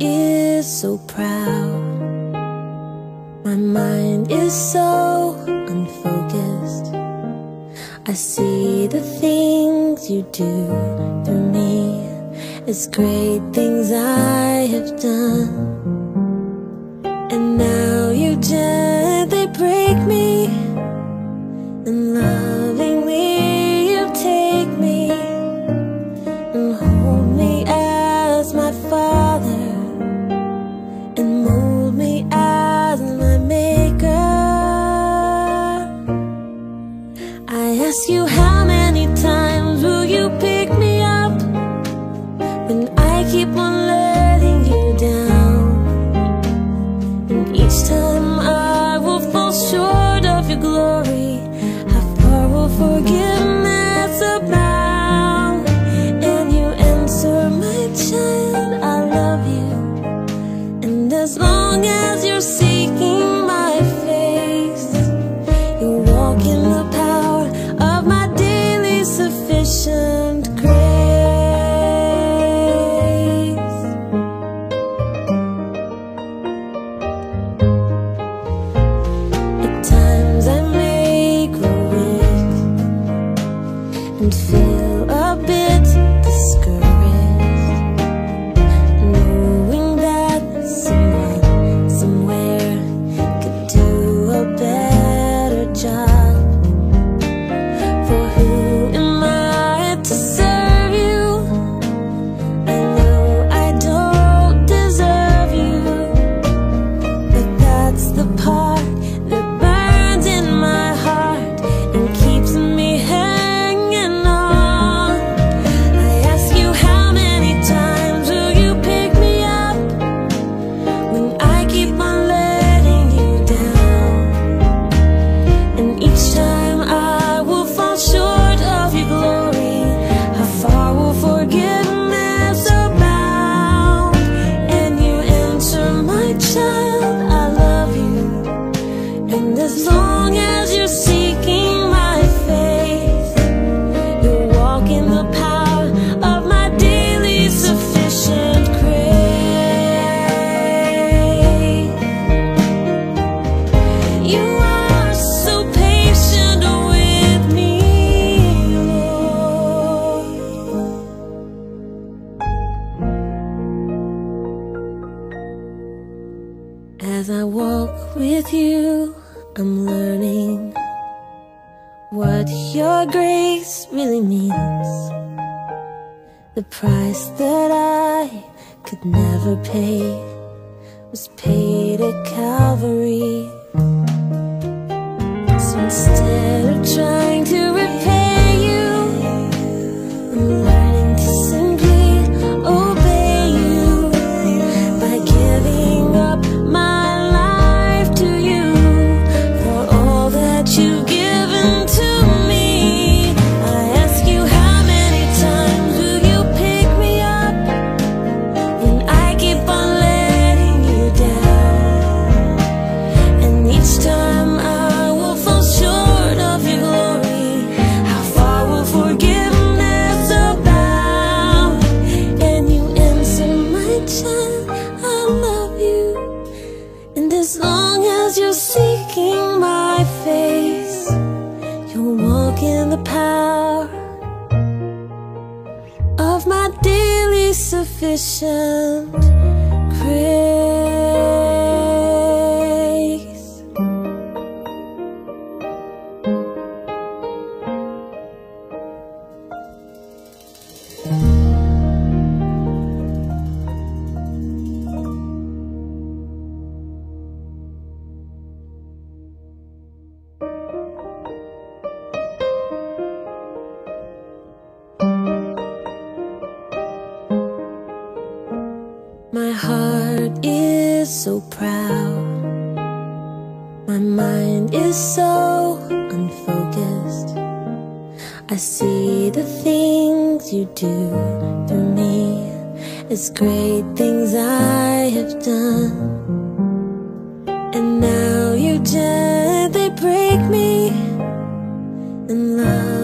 is so proud. My mind is so unfocused. I see the things you do through me. It's great things I have done. And now you just with you, I'm learning what your grace really means. The price that I could never pay was paid at Calvary. So instead of trying to 了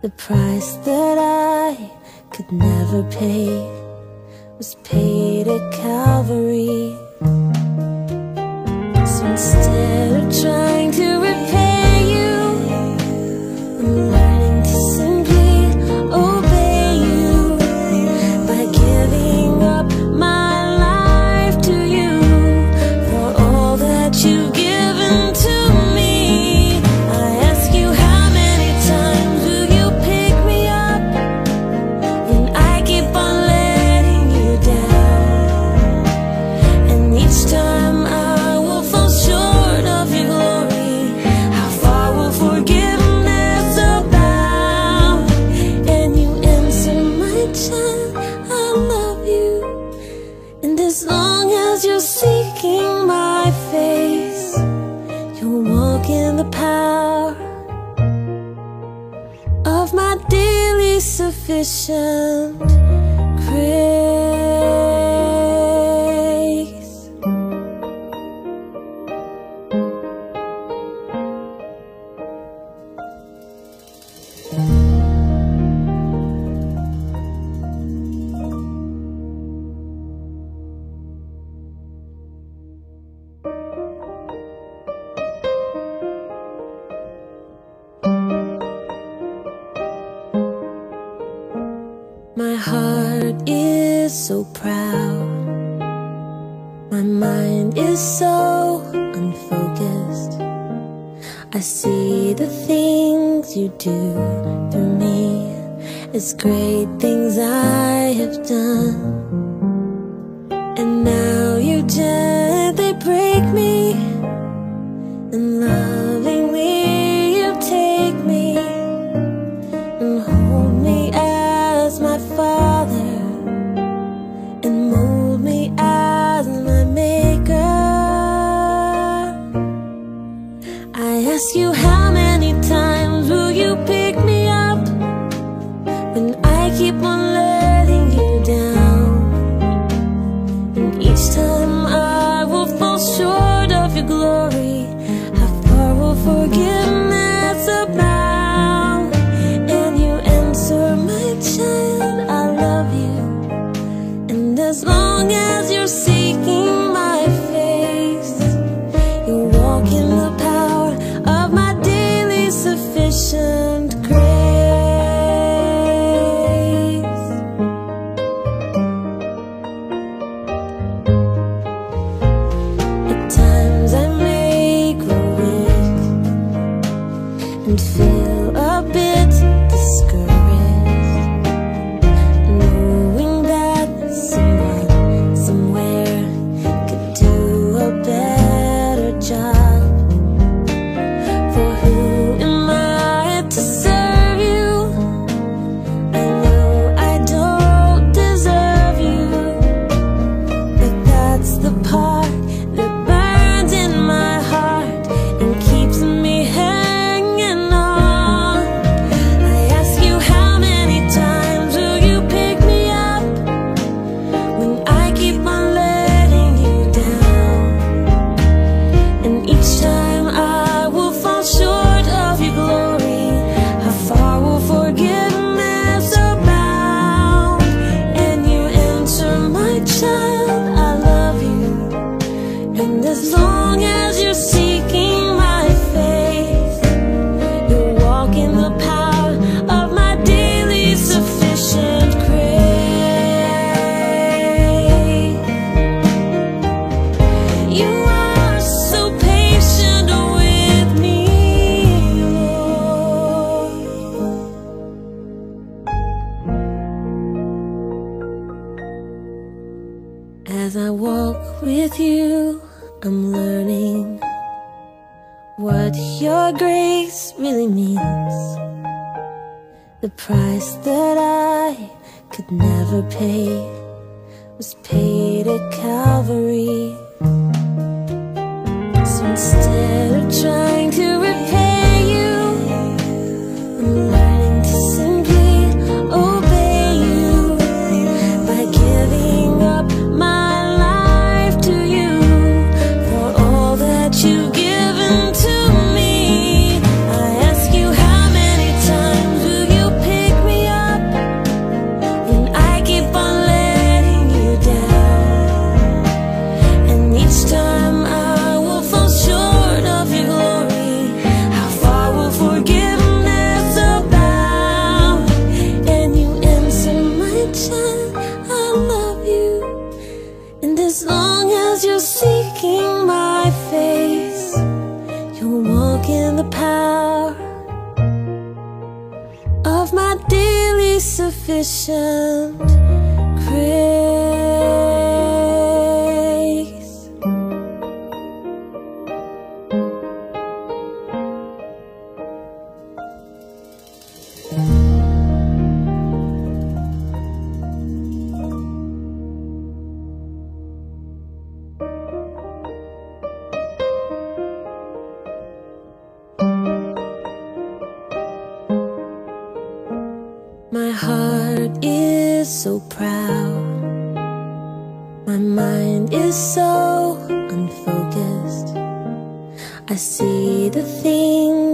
The price that I could never pay was paid at Calvary. So instead of trying things I have done. And now you gently break me in love. The price that I could never pay was paid at Calvary. So instead of trying sufficient.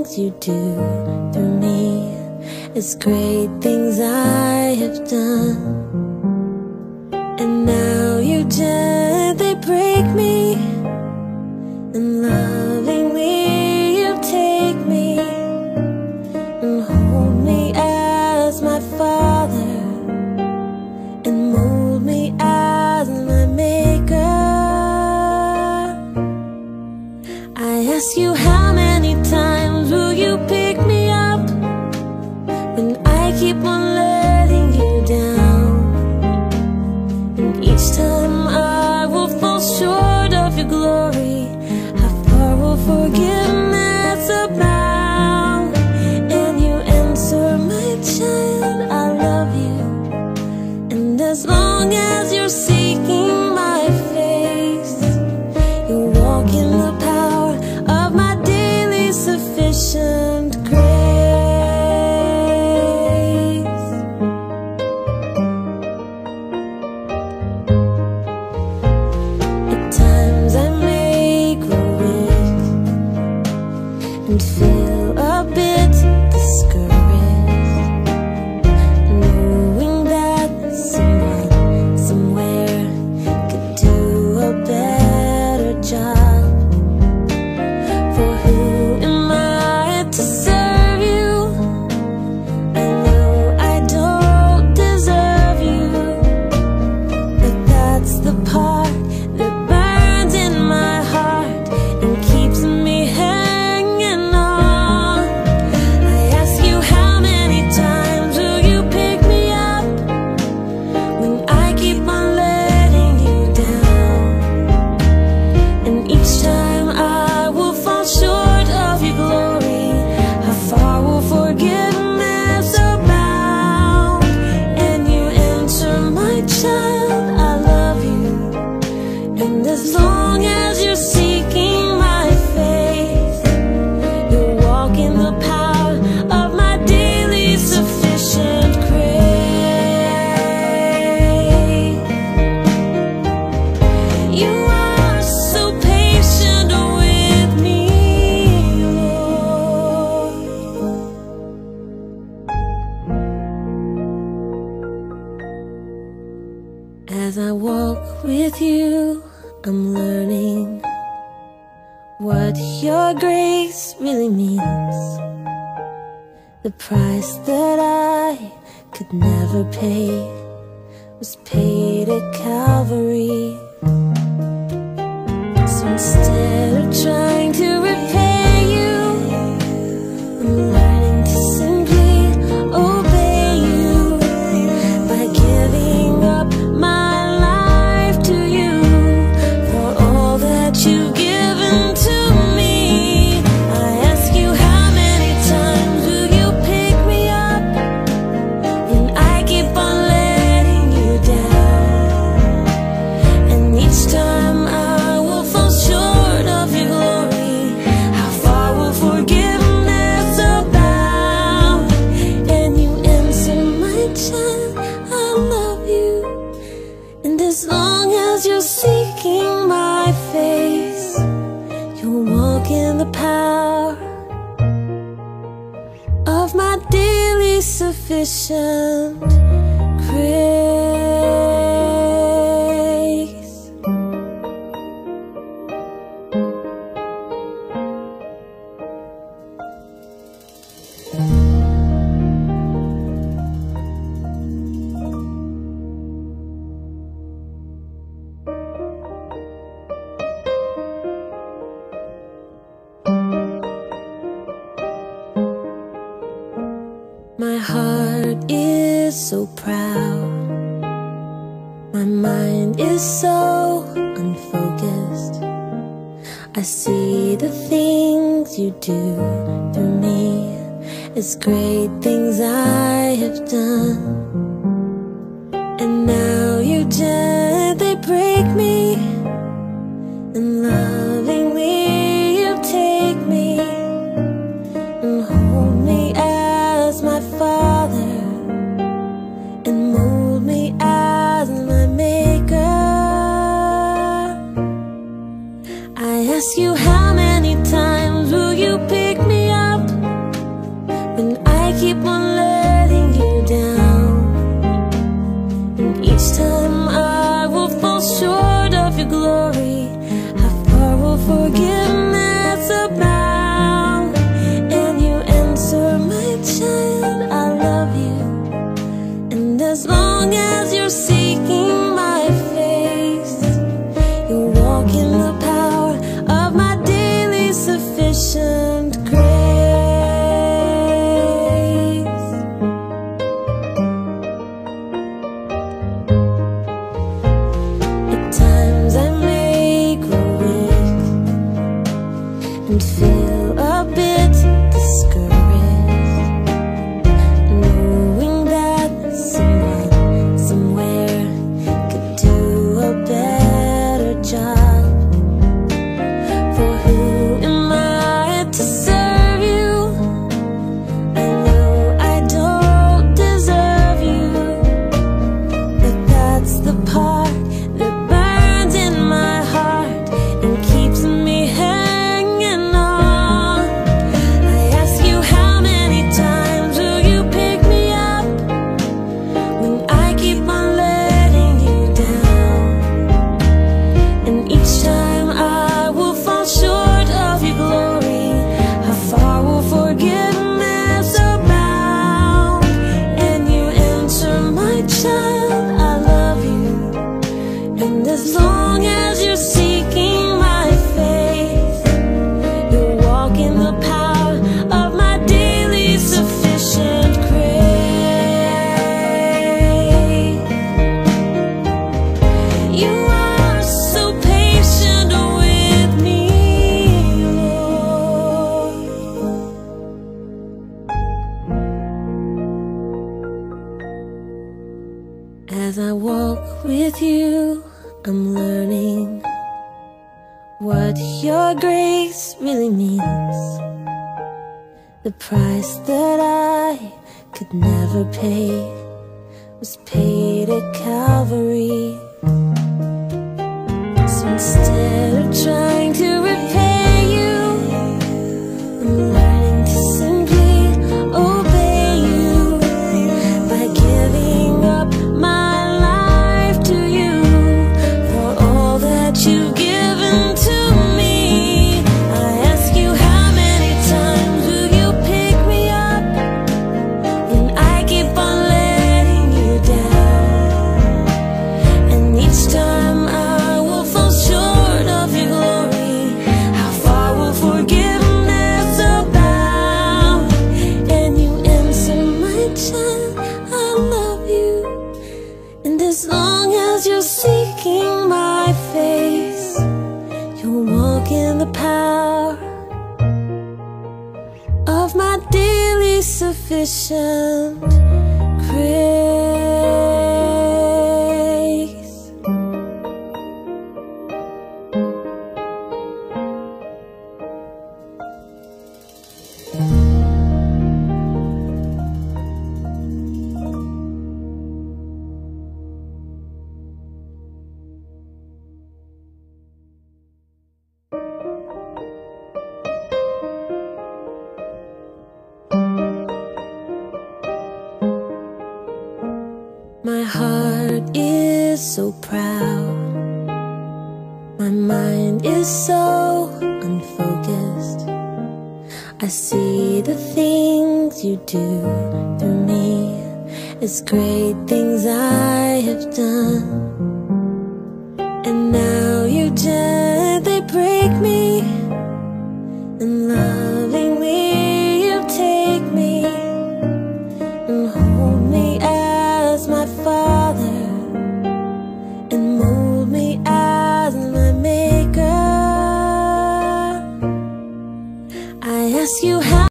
things you do through me It's great things I have done. And now you gently break me And love. give pay. sound is so unfocused. I see the things you do through me as great things I have done. And now you gently break me forgive was paid at Calvary. So instead of trying the heart is so proud. My mind is so unfocused. I see the things you do through me. As great things I have done.